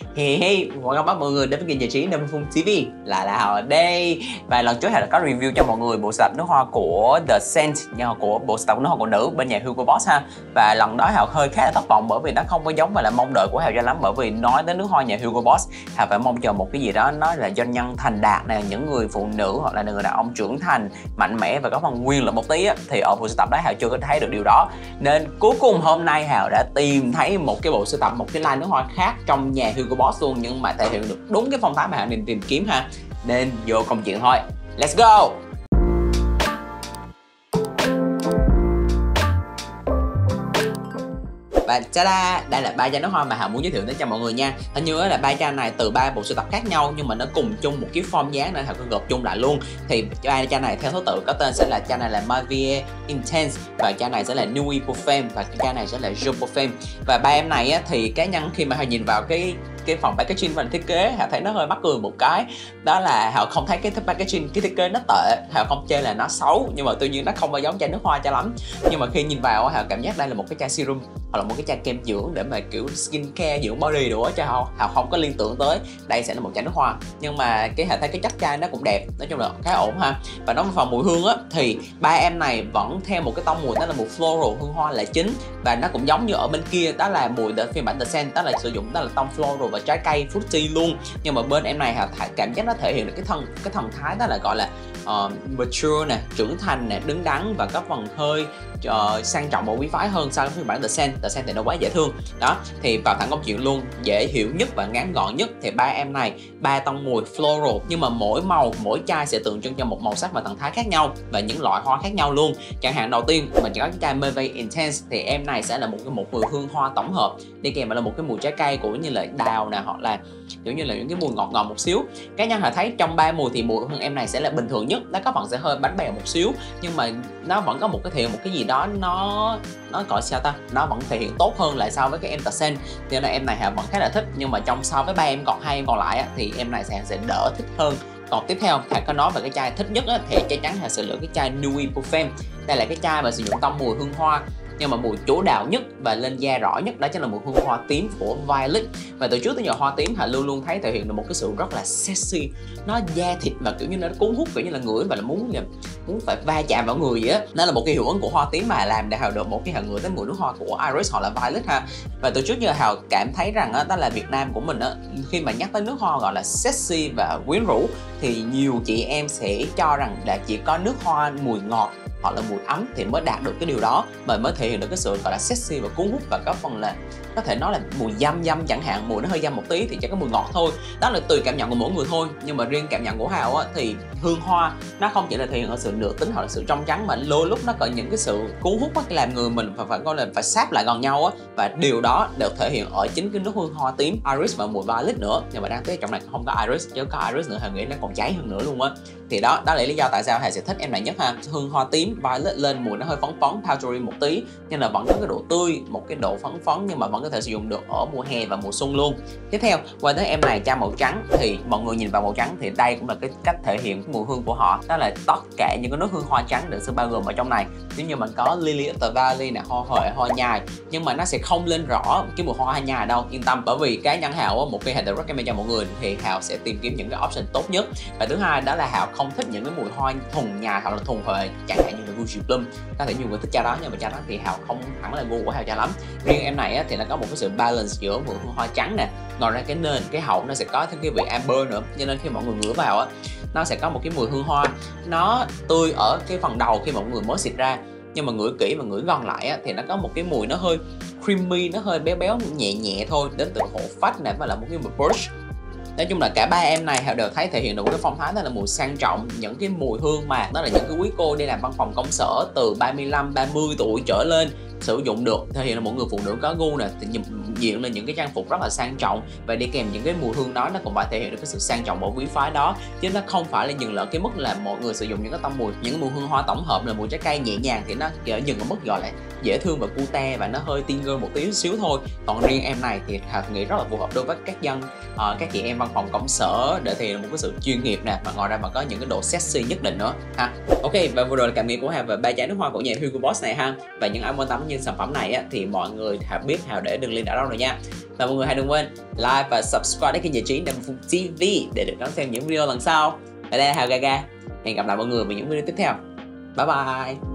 Hey hey, welcome back mọi người đến với kênh giải trí Nam Phương TV Là là ở đây. Và lần trước Hào đã có review cho mọi người bộ sưu tập nước hoa của The Scent nhà của bộ sưu tập nước hoa của nữ bên nhà Hugo Boss ha. Và lần đó Hào hơi khá là thất vọng bởi vì nó không có giống và là mong đợi của Hào cho lắm Bởi vì nói đến nước hoa nhà Hugo Boss Hào phải mong chờ một cái gì đó nó là doanh nhân thành đạt này Những người phụ nữ hoặc là người đàn ông trưởng thành, mạnh mẽ và có phần nguyên lực một tí á, Thì ở bộ sưu tập đó Hào chưa có thấy được điều đó. Nên cuối cùng hôm nay Hào đã tìm thấy một cái bộ sưu tập, một cái line nước hoa khác trong nhà Hugo của Boss luôn nhưng mà thể hiện được đúng cái phong thái mà Hào định tìm kiếm ha. Nên vô công chuyện thôi. Let's go! Và ta-da, đây là ba chai nước hoa mà Hà muốn giới thiệu đến cho mọi người nha. Hình như là ba chai này từ ba bộ sưu tập khác nhau nhưng mà nó cùng chung một cái form dáng nên Hà cứ gộp chung lại luôn. Thì ba chai này theo thứ tự có tên sẽ là chai này là Mavie Intense và chai này sẽ là Nui Parfum và chai này sẽ là Jo Parfum. Và ba em này á, thì cá nhân khi mà Hà nhìn vào cái cái phòng packaging và thiết kế họ thấy nó hơi mắc cười một cái, đó là họ không thấy cái packaging, cái thiết kế nó tệ. Họ không chê là nó xấu, nhưng mà tuy nhiên nó không bao giống chai nước hoa cho lắm. Nhưng mà khi nhìn vào họ cảm giác đây là một cái chai serum hoặc là một cái chai kem dưỡng để mà kiểu skin care dưỡng body đủ á cho Hào Hào không có liên tưởng tới. Đây sẽ là một chai nước hoa. Nhưng mà cái Hào thấy cái chất chai nó cũng đẹp nói chung là khá ổn ha. Và nói về phần mùi hương á thì ba em này vẫn theo một cái tông mùi đó là mùi floral hương hoa là chính. Và nó cũng giống như ở bên kia đó là mùi ở phiên bản The Scent đó là sử dụng đó là tông floral và trái cây fruity luôn. Nhưng mà bên em này hào cảm giác nó thể hiện được cái thân cái thần thái đó là gọi là uh, mature nè trưởng thành nè đứng đắn và có phần hơi uh, sang trọng và quý phái hơn so với phiên bản The Sand. The Sand thì nó quá dễ thương. Đó thì vào thẳng câu chuyện luôn dễ hiểu nhất và ngắn gọn nhất thì ba em này ba tông mùi floral nhưng mà mỗi màu mỗi chai sẽ tượng trưng cho một màu sắc và thần thái khác nhau và những loại hoa khác nhau luôn. Chẳng hạn đầu tiên mình chỉ có cái chai Merve Intense thì em này sẽ là một cái một mùi hương hoa tổng hợp. Đi kèm là một cái mùi trái cây của như là đào nè hoặc là kiểu như là những cái mùi ngọt ngọt một xíu. Cá nhân họ thấy trong ba mùi thì mùi hương em này sẽ là bình thường nhất. Nó có bạn sẽ hơi bánh bèo một xíu nhưng mà nó vẫn có một cái thể một cái gì đó đó nó nó gọi sao ta? Nó vẫn thể hiện tốt hơn lại so với cái em Sen cho nên em này họ vẫn khá là thích nhưng mà trong so với ba em còn hai em còn lại á, thì em này sẽ sẽ đỡ thích hơn. Còn tiếp theo thầy có nói về cái chai thích nhất á, thì chắc chắn là sẽ lựa cái chai Nui Parfum đây là cái chai mà sử dụng tông mùi hương hoa nhưng mà mùi chủ đạo nhất và lên da rõ nhất đó chính là mùi hương hoa tím của Violet. Và từ trước tới giờ hoa tím Hà luôn luôn thấy thể hiện được một cái sự rất là sexy. Nó da thịt và kiểu như nó cuốn hút kiểu như là ngửi và là muốn là muốn phải va chạm vào người vậy á. Nó là một cái hiệu ứng của hoa tím mà làm để Hào được một cái Hào ngửi tới mùi nước hoa của Iris hoặc là Violet ha. Và từ trước giờ Hào cảm thấy rằng đó, đó là Việt Nam của mình á. Khi mà nhắc tới nước hoa gọi là sexy và quyến rũ thì nhiều chị em sẽ cho rằng là chỉ có nước hoa mùi ngọt hoặc là mùi ấm thì mới đạt được cái điều đó mà mới thể hiện được cái sự gọi là sexy và cuốn hút và có phần là có thể nói là mùi dâm dâm chẳng hạn mùi nó hơi dâm một tí thì chỉ có mùi ngọt thôi. Đó là tùy cảm nhận của mỗi người thôi nhưng mà riêng cảm nhận của hào á, thì hương hoa nó không chỉ là thể hiện ở sự nửa tính hoặc là sự trong trắng mà đôi lúc nó có những cái sự cuốn hút á làm người mình phải phải gọi là phải sát lại gần nhau á và điều đó được thể hiện ở chính cái nước hương hoa tím iris và mùi violet nữa. Nhưng mà đang tiếc trong này không có iris chứ có iris nữa hào nghĩ nó còn cháy hơn nữa luôn á. Thì đó đó là lý do tại sao hà sẽ thích em này nhất ha. Hương hoa tím violet lên mùi nó hơi phấn phấn powdery một tí. Nhưng là vẫn có cái độ tươi, một cái độ phấn phấn nhưng mà vẫn có thể sử dụng được ở mùa hè và mùa xuân luôn. Tiếp theo, qua tới em này, cha màu trắng thì mọi người nhìn vào màu trắng thì đây cũng là cái cách thể hiện cái mùi hương của họ. Đó là tất cả những cái nước hương hoa trắng được sẽ bao gồm ở trong này. Nếu như mình có lily of the valley nè, hoa huệ, hoa nhài, nhưng mà nó sẽ không lên rõ cái mùi hoa nhài đâu. Yên tâm, bởi vì cái nhân hào một khi hào được recommend cho mọi người thì hào sẽ tìm kiếm những cái option tốt nhất. Và thứ hai đó là hào không thích những cái mùi hoa thùng nhài hoặc là thùng huệ, chẳng hạn như là Gucci Plum. Có thể nhiều người thích cha đó nhưng mà cha đó thì hào không hẳn là gu của hào cha lắm. Riêng em này á, thì nó có một cái sự balance giữa mùi hương hoa trắng nè ngoài ra cái nền cái hậu nó sẽ có thêm cái vị amber nữa. Cho nên khi mọi người ngửi vào á nó sẽ có một cái mùi hương hoa. Nó tươi ở cái phần đầu khi mọi người mới xịt ra nhưng mà ngửi kỹ và ngửi ngon lại á, thì nó có một cái mùi nó hơi creamy nó hơi béo béo nhẹ nhẹ thôi đến từ hổ phách này và là một cái mùi Burch nói chung là cả ba em này họ đều thấy thể hiện được cái phong thái đó là mùi sang trọng, những cái mùi hương mà đó là những cái quý cô đi làm văn phòng công sở từ 35 30 tuổi trở lên sử dụng được. Thể hiện là một người phụ nữ có gu nè thì diện là những cái trang phục rất là sang trọng và đi kèm những cái mùi hương đó nó cũng phải thể hiện được cái sự sang trọng và quý phái đó. Chứ nó không phải là dừng lại cái mức là mọi người sử dụng những cái tông mùi những mùi hương hoa tổng hợp là mùi trái cây nhẹ nhàng thì nó dừng ở mức gọi là dễ thương và cute và nó hơi tiên girl một tí xíu thôi. Còn riêng em này thì Hà nghĩ rất là phù hợp đối với các dân uh, các chị em văn phòng công sở để thì một cái sự chuyên nghiệp nè mà ngoài ra mà có những cái độ sexy nhất định nữa ha. Ok và vừa rồi là cảm nghĩ của Hà về ba chai nước hoa của nhà Hugo Boss này ha. Và những ai quan tâm như sản phẩm này á, thì mọi người hãy biết Hào để đường link ở đâu rồi nha. Và mọi người hãy đừng quên like và subscribe đến kênh giải trí Nam Phúc TV để được đón xem những video lần sau. Ở đây là Hào Gaga. Hẹn gặp lại mọi người vào những video tiếp theo. Bye bye.